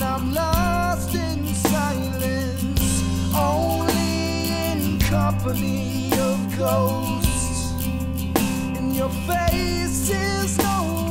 I'm lost in silence, only in company of ghosts. And your face is no